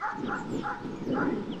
何?